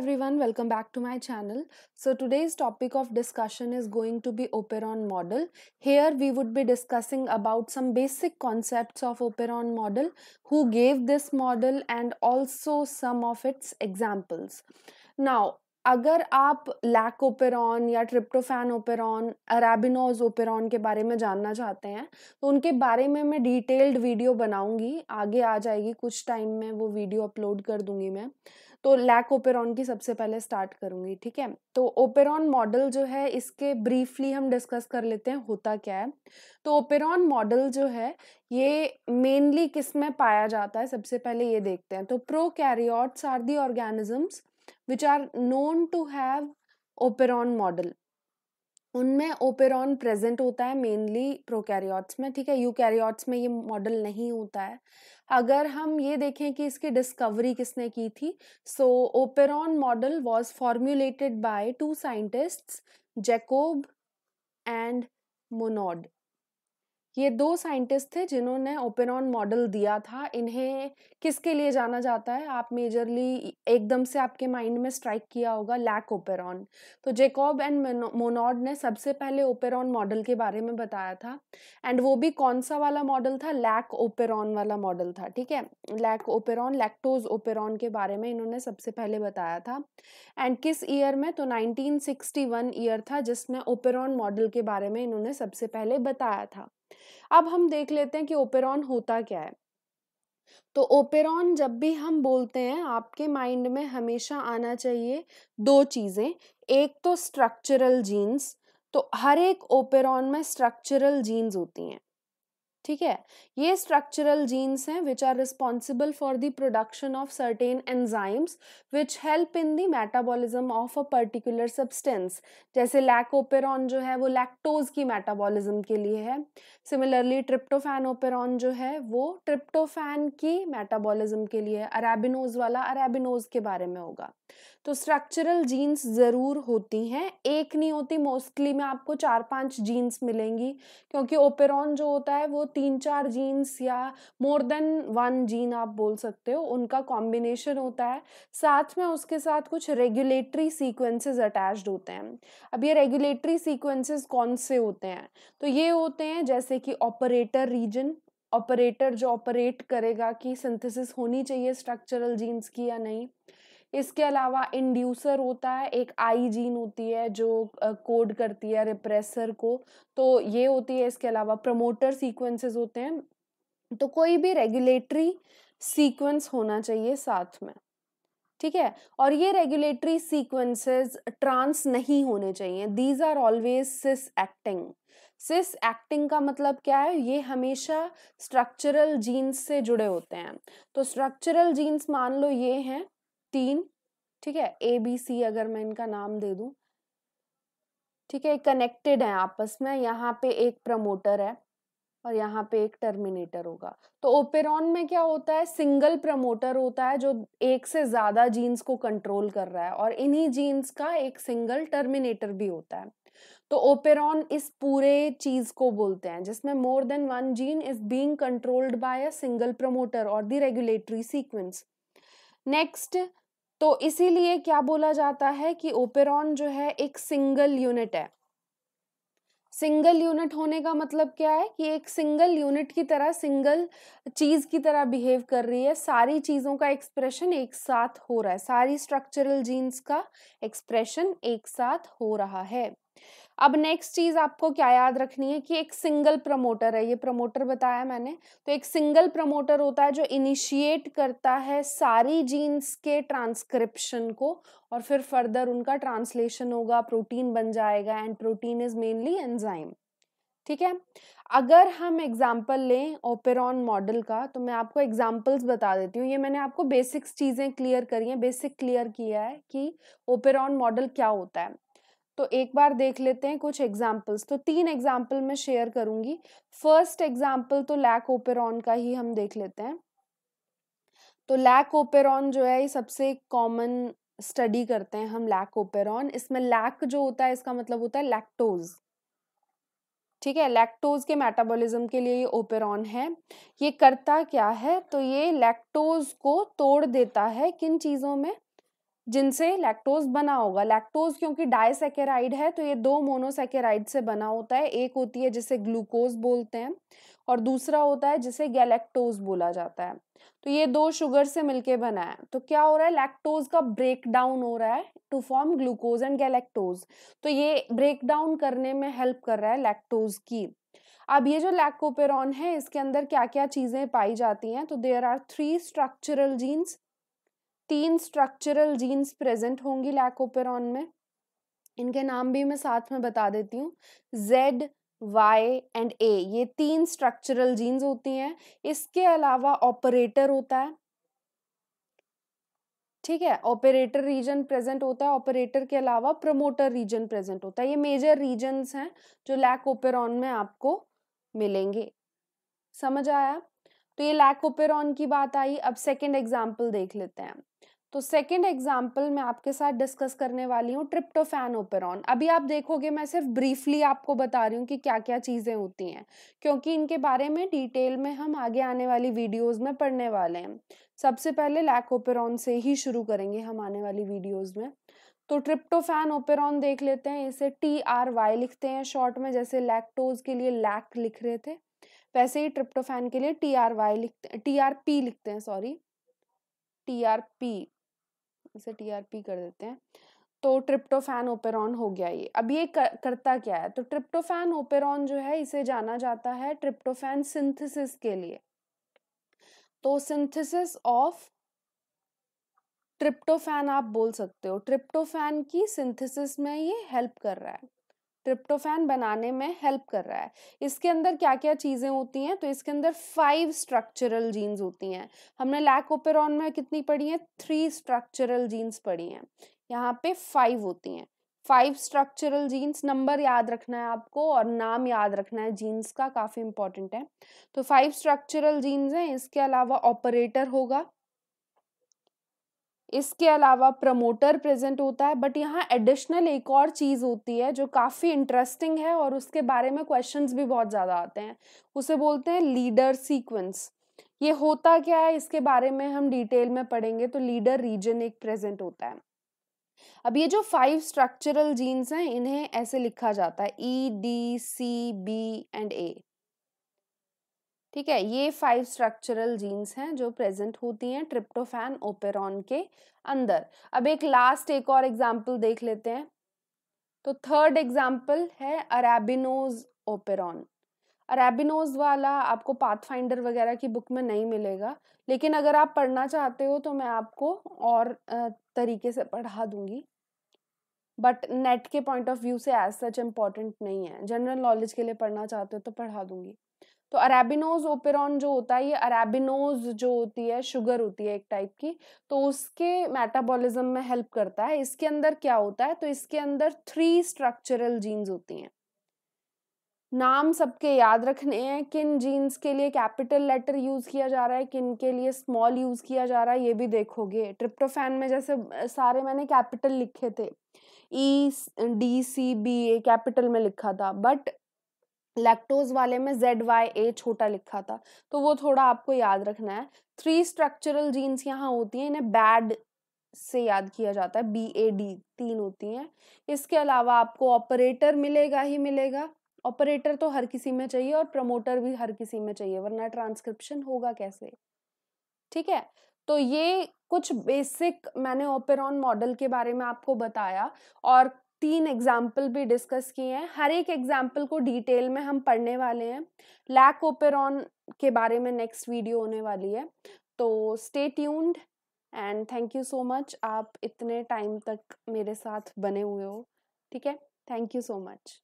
everyone, welcome back to my channel. So today's topic of discussion is going to be Operon model. Here we would be discussing about some basic concepts of Operon model, who gave this model and also some of its examples. Now अगर आप lac operon या tryptophan operon arabinose operon के बारे में जानना चाहते हैं तो उनके बारे में मैं डिटेल्ड वीडियो बनाऊँगी आगे आ जाएगी कुछ टाइम में वो वीडियो अपलोड कर दूँगी मैं तो लैक ओपेरॉन की सबसे पहले स्टार्ट करूँगी, ठीक है? तो ओपेरॉन मॉडल जो है, इसके ब्रीफली हम डिस्कस कर लेते हैं, होता क्या है? तो ओपेरॉन मॉडल जो है, ये मेनली किसमें पाया जाता है? सबसे पहले ये देखते हैं। तो prokaryotes are the organisms which are known to have operon model उनमें ओपेरॉन प्रेजेंट होता है मेनली प्रोकैरियोट्स में, ठीक है? यूकैरियोट्स में ये मॉडल नहीं होता है। अगर हम ये देखें कि इसकी डिस्कवरी किसने की थी so operon model was formulated by two scientists Jacob and Monod ये दो साइंटिस्ट थे जिन्होंने ओपेरॉन मॉडल दिया था। इन्हें किसके लिए जाना जाता है? आप मेजरली एकदम से आपके माइंड में स्ट्राइक किया होगा लैक ओपेरॉन। तो जेकॉब एंड मोनॉड ने सबसे पहले ओपेरॉन मॉडल के बारे में बताया था। एंड वो भी कौन सा वाला मॉडल था? लैक ओपेरॉन वाला मॉडल था, ठीक है? लैक ओपेरॉन, लैक्टोज ओपेरॉन के बारे में इन्होंने सबसे पहले बताया था। एंड किस ईयर में? तो 1961 ईयर था जिसमें ओपेरॉन मॉडल के बारे में इन्होंने सबसे पहले बताया था। अब हम देख लेते हैं कि ओपेरॉन होता क्या है। तो ओपेरॉन जब भी हम बोलते हैं, आपके माइंड में हमेशा आना चाहिए दो चीज़ें। एक तो स्ट्रक्चरल जीन्स तो हर एक ओपेरॉन में स्ट्रक्चरल जीन्स होती हैं। ठीक है? ये स्ट्रक्चरल जीन्स हैं which are responsible for the production of certain enzymes which help in the metabolism of a particular substance जैसे लैकोपेरॉन जो है वो लैक्टोज की मेटाबॉलिज्म के लिए है। सिमिलरली ट्रिप्टोफैन ओपेरॉन जो है वो ट्रिप्टोफैन की मेटाबॉलिज्म के लिए है। अरेबिनोज वाला अरेबिनोज के बारे में होगा। तो स्ट्रक्चरल जीन्स ज़रूर होती हैं। एक नहीं होती मोस्टली में आपको चार पाँच जीन्स मिलेंगी, क्योंकि ओपेरॉन जो होता है, वो तीन चार जीन्स या मोर देन वन जीन आप बोल सकते हो, उनका कॉम्बिनेशन होता है। साथ में उसके साथ कुछ रेगुलेटरी सीक्वेंसेस अटैच्ड होते हैं। अब ये रेगुलेटरी सीक्वेंसेस कौन से होते हैं? तो ये होते हैं, जैसे कि ऑपरेटर रीजन ऑपरेटर जो ऑपरेट करेगा कि सिंथेसिस होनी चाहिए स्ट्रक्चरल जीन्स की या नहीं। इसके अलावा इंड्यूसर होता है, एक आई जीन होती है जो कोड करती है रिप्रेसर को। तो ये होती है, इसके अलावा प्रमोटर सीक्वेंसेस होते हैं। तो कोई भी रेगुलेटरी सीक्वेंस होना चाहिए साथ में, ठीक है? और ये रेगुलेटरी सीक्वेंसेस ट्रांस नहीं होने चाहिए। These are always cis acting. Cis acting का मतलब क्या है? ये हमेशा स्ट्रक्चरल जीन्स से जुड़े होते हैं। तो स्ट्रक्चरल जीन्स मान लो ये हैं तीन, ठीक है? ए बी सी अगर मैं इनका नाम दे दूँ, ठीक है? कनेक्टेड है आपस में, यहाँ पे एक प्रमोटर है और यहाँ पे एक टर्मिनेटर होगा। तो ओपेरॉन में क्या होता है? सिंगल प्रमोटर होता है जो एक से ज़्यादा जीन्स को कंट्रोल कर रहा है और इन्हीं जीन्स का एक सिंगल टर्मिनेटर भी होता है। तो ओपेरॉन इस पूरे चीज़ को बोलते हैं, जिसमें more than one gene is being controlled by a single promoter और द रेगुलेटरी सीक्वेंस नेक्स्ट तो इसीलिए क्या बोला जाता है कि ओपेरॉन जो है एक सिंगल यूनिट है। सिंगल यूनिट होने का मतलब क्या है कि एक सिंगल यूनिट की तरह सिंगल चीज़ की तरह बिहेव कर रही है। सारी चीज़ों का एक्सप्रेशन एक साथ हो रहा है। सारी स्ट्रक्चरल जीन्स का एक्सप्रेशन एक साथ हो रहा है। अब नेक्स्ट चीज़ आपको क्या याद रखनी है कि एक सिंगल प्रमोटर है, ये प्रमोटर बताया मैंने तो एक सिंगल प्रमोटर होता है जो इनिशिएट करता है सारी जीन्स के ट्रांसक्रिप्शन को और फिर फर्दर उनका ट्रांसलेशन होगा प्रोटीन बन जाएगा and protein is mainly enzyme ठीक है? अगर हम एग्ज़ाम्पल लें ओपेरॉन मॉडल का तो मैं आपको एग्जाम्पल्स बता देती हूँ। ये मैंने आपको बेसिक्स चीज़ें क्लियर करी हैं बेसिक क्लियर किया है कि ओपेरॉन मॉडल क्या होता है। तो एक बार देख लेते हैं कुछ एग्जाम्पल्स तो तीन एग्ज़ाम्पल मैं शेयर करूँगी। फ़र्स्ट एग्ज़ाम्पल तो लैक ओपेरॉन का ही हम देख लेते हैं। तो लैक ओपेरॉन जो है, ये सबसे कॉमन स्टडी करते हैं हम लैक ओपेरॉन इसमें लैक जो होता है, इसका मतलब होता है लैक्टोज ठीक है? लैक्टोज के मेटाबॉलिज्म के लिए ये ओपेरॉन है। ये करता क्या है? तो ये लैक्टोज को तोड़ देता है किन चीज़ों में? जिनसे लैक्टोज बना होगा। लैक्टोज क्योंकि डायसेकेराइड है तो ये दो मोनोसेकेराइड से बना होता है। एक होती है जिसे ग्लूकोज बोलते हैं और दूसरा होता है जिसे गैलेक्टोज बोला जाता है। तो ये दो शुगर से मिलके बना है। तो क्या हो रहा है? लैक्टोज का ब्रेक डाउन हो रहा है to form glucose and galactose तो ये ब्रेक डाउन करने में हेल्प कर रहा है लैक्टोज की। अब ये जो लैकोपेरॉन है, इसके अंदर क्या क्या चीज़ें पाई जाती हैं? तो there are three structural genes तीन स्ट्रक्चरल जीन्स प्रेजेंट होंगी लैकोपेरॉन में। इनके नाम भी मैं साथ में बता देती हूँ। जेड वाई एंड ए ये तीन स्ट्रक्चरल जीन्स होती हैं। इसके अलावा ऑपरेटर होता है। ठीक है? ऑपरेटर रीजन प्रेजेंट होता है। ऑपरेटर के अलावा प्रमोटर रीजन प्रेजेंट होता है। ये मेजर रीजन्स हैं जो लैक ओपेरॉन में आपको मिलेंगे। समझ आया? तो ये लैक ओपेरॉन की बात आई, अब सेकेंड एग्ज़ाम्पल देख लेते हैं। तो सेकेंड एग्ज़ाम्पल मैं आपके साथ डिस्कस करने वाली हूँ ट्रिप्टोफैन ओपेरॉन अभी आप देखोगे, मैं सिर्फ़ ब्रीफली आपको बता रही हूँ कि क्या क्या चीज़ें होती हैं, क्योंकि इनके बारे में डिटेल में हम आगे आने वाली वीडियोस में पढ़ने वाले हैं। सबसे पहले लैक ओपेरॉन से ही शुरू करेंगे हम आने वाली वीडियोज़ में। तो ट्रिप्टोफैन ओपेरॉन देख लेते हैं, इसे टी आर वाई लिखते हैं शॉर्ट में जैसे लैक्टोज के लिए लैक लिख रहे थे। वैसे ही ट्रिप्टोफैन के लिए टी आर वाई लिखते टी आर पी लिखते हैं सॉरी टी आर पी इसे टी आर पी कर देते हैं। तो ट्रिप्टोफैन ओपेरॉन हो गया ये। अब ये कर, करता क्या है? तो ट्रिप्टोफैन ओपेरॉन जो है इसे जाना जाता है ट्रिप्टोफैन सिंथेसिस के लिए। तो सिंथेसिस ऑफ़ ट्रिप्टोफैन आप बोल सकते हो। ट्रिप्टोफैन की सिंथेसिस में ये हेल्प कर रहा है। ट्रिप्टोफैन बनाने में हेल्प कर रहा है। इसके अंदर क्या क्या चीज़ें होती हैं? तो इसके अंदर फाइव स्ट्रक्चरल जीन्स होती हैं। हमने लैक ओपेरॉन में कितनी पढ़ी हैं? थ्री स्ट्रक्चरल जीन्स पढ़ी हैं। यहाँ पे फाइव होती हैं। फाइव स्ट्रक्चरल जीन्स, नंबर याद रखना है आपको और नाम याद रखना है। जीन्स का काफ़ी इंपॉर्टेंट है। तो फाइव स्ट्रक्चरल जीन्स हैं। इसके अलावा ऑपरेटर होगा। इसके अलावा प्रमोटर प्रेजेंट होता है बट यहाँ एडिशनल एक और चीज़ होती है जो काफ़ी इंटरेस्टिंग है और उसके बारे में क्वेश्चंस भी बहुत ज़्यादा आते हैं। उसे बोलते हैं लीडर सीक्वेंस ये होता क्या है, इसके बारे में हम डिटेल में पढ़ेंगे तो लीडर रीजन एक प्रेजेंट होता है। अब ये जो फाइव स्ट्रक्चरल जीन्स हैं, इन्हें ऐसे लिखा जाता है E D C B and A ठीक है, ये फाइव स्ट्रक्चरल जीन्स हैं जो प्रेजेंट होती हैं ट्रिप्टोफैन ओपेरॉन के अंदर। अब एक लास्ट एक और एग्ज़ाम्पल देख लेते हैं। तो थर्ड एग्ज़ाम्पल है अरेबिनोज ओपेरॉन अरेबिनोज वाला आपको पाथफाइंडर वगैरह की बुक में नहीं मिलेगा, लेकिन अगर आप पढ़ना चाहते हो तो मैं आपको और तरीके से पढ़ा दूँगी। बट नेट के पॉइंट ऑफ़ व्यू से एज सच इंपॉर्टेंट नहीं है। जनरल नॉलेज के लिए पढ़ना चाहते हो तो पढ़ा दूँगी। तो अरेबिनोज ओपेरॉन जो होता है, ये अरेबिनोज जो होती है शुगर होती है एक टाइप की तो उसके मेटाबॉलिज्म में हेल्प करता है। इसके अंदर क्या होता है? तो इसके अंदर थ्री स्ट्रक्चरल जीन्स होती हैं। नाम सबके याद रखने हैं किन जीन्स के लिए कैपिटल लेटर यूज़ किया जा रहा है किन के लिए स्मॉल यूज़ किया जा रहा है, ये भी देखोगे। ट्रिप्टोफैन में जैसे सारे मैंने कैपिटल लिखे थे। E D C B A capital में लिखा था बट लैक्टोज वाले में जेड वाई ए छोटा लिखा था। तो वो थोड़ा आपको याद रखना है। थ्री स्ट्रक्चरल जीन्स यहाँ होती हैं, इन्हें बैड से याद किया जाता है बी ए डी तीन होती हैं। इसके अलावा आपको ऑपरेटर मिलेगा ही मिलेगा। ऑपरेटर तो हर किसी में चाहिए और प्रमोटर भी हर किसी में चाहिए, वरना ट्रांसक्रिप्शन होगा कैसे? ठीक है? तो ये कुछ बेसिक मैंने ओपेरॉन मॉडल के बारे में आपको बताया और तीन एग्ज़ाम्पल भी डिस्कस किए हैं। हर एक एग्ज़ाम्पल को डिटेल में हम पढ़ने वाले हैं। लैक ओपेरॉन के बारे में नेक्स्ट वीडियो होने वाली है। तो stay tuned and thank you so much आप इतने टाइम तक मेरे साथ बने हुए हो। ठीक है? Thank you so much